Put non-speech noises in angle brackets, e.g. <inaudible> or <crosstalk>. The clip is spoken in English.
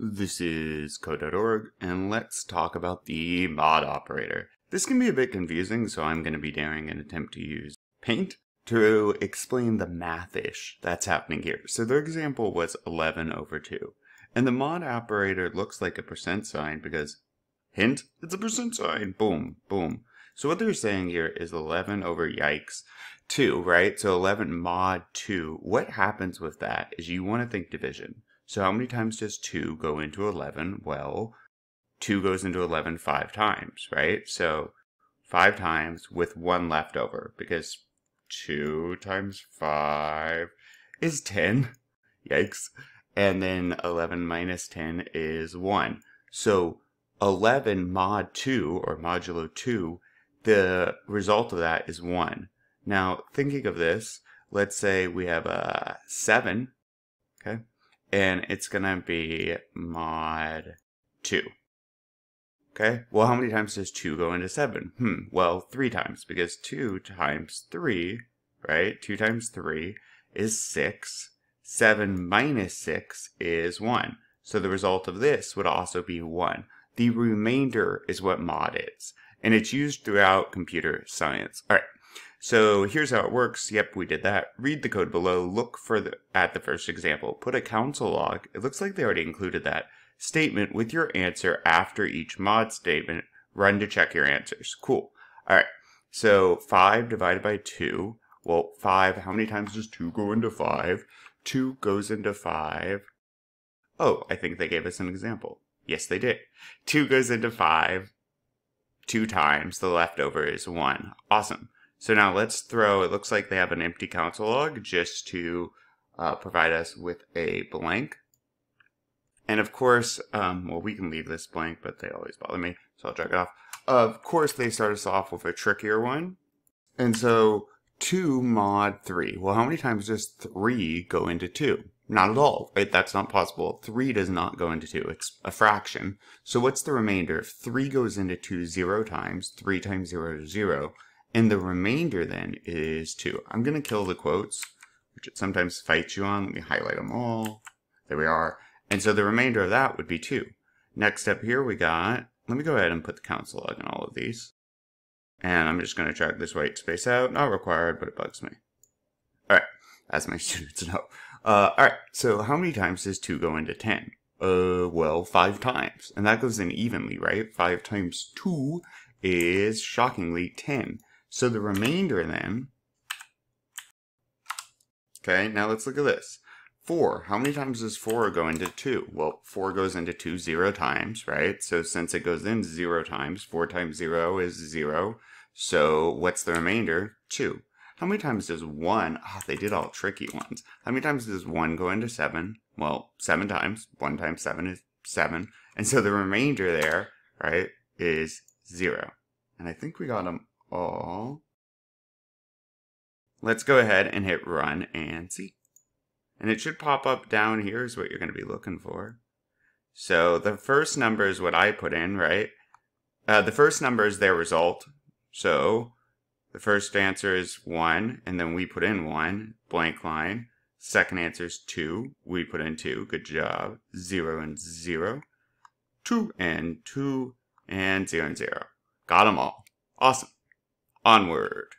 This is code.org, and let's talk about the mod operator. This can be a bit confusing, so I'm going to be daring an attempt to use paint to explain the mathish that's happening here. So their example was 11 over 2. And the mod operator looks like a percent sign because, hint, it's a percent sign. Boom, boom. So what they're saying here is 11 over yikes 2, right? So 11 mod 2. What happens with that is you want to think division. So how many times does 2 go into 11? Well, 2 goes into 11 five times, right? So 5 times with 1 left over because 2 times 5 is 10. <laughs> Yikes. And then 11 minus 10 is 1. So 11 mod 2 or modulo 2, the result of that is 1. Now, thinking of this, let's say we have a 7, okay? And it's to be mod 2. Okay, well, how many times does 2 go into 7? Hmm, well, 3 times, because 2 times 3, right, 2 times 3 is 6. 7 minus 6 is 1. So the result of this would also be 1. The remainder is what mod is, and it's used throughout computer science. All right, so here's how it works. Yep, we did that. Read the code below. Look for the, at the first example. Put a console log. It looks like they already included that statement with your answer after each mod statement. Run to check your answers. Cool. All right. So 5 divided by 2. Well, 5, how many times does 2 go into 5? 2 goes into 5. Oh, I think they gave us an example. Yes, they did. 2 goes into 5 two times. The leftover is 1. Awesome. So now let's throw, it looks like they have an empty console log just to uh, provide us with a blank. And of course, um, well, we can leave this blank, but they always bother me, so I'll drag it off. Of course, they start us off with a trickier one. And so 2 mod 3. Well, how many times does 3 go into 2? Not at all, right? That's not possible. 3 does not go into 2. It's a fraction. So what's the remainder? If 3 goes into 2 0 times, 3 times 0 is 0. And the remainder then is 2. I'm going to kill the quotes, which it sometimes fights you on. Let me highlight them all. There we are. And so the remainder of that would be 2. Next up here we got, let me go ahead and put the console log in all of these. And I'm just going to drag this white space out. Not required, but it bugs me. Alright, as my <laughs> students know. Uh, Alright, so how many times does 2 go into 10? Uh, well, 5 times. And that goes in evenly, right? 5 times 2 is, shockingly, 10. So the remainder then, okay, now let's look at this. 4, how many times does 4 go into 2? Well, 4 goes into 2 0 times, right? So since it goes in 0 times, 4 times 0 is 0. So what's the remainder? 2. How many times does 1, oh, they did all tricky ones. How many times does 1 go into 7? Well, 7 times. 1 times 7 is 7. And so the remainder there, right, is 0. And I think we got them all. Let's go ahead and hit run and see. And it should pop up down here is what you're going to be looking for. So the first number is what I put in, right? Uh, the first number is their result. So the first answer is 1, and then we put in 1, blank line. Second answer is 2, we put in 2, good job. 0 and 0. 2 and 2 and 0 and 0. Got them all. Awesome. Onward.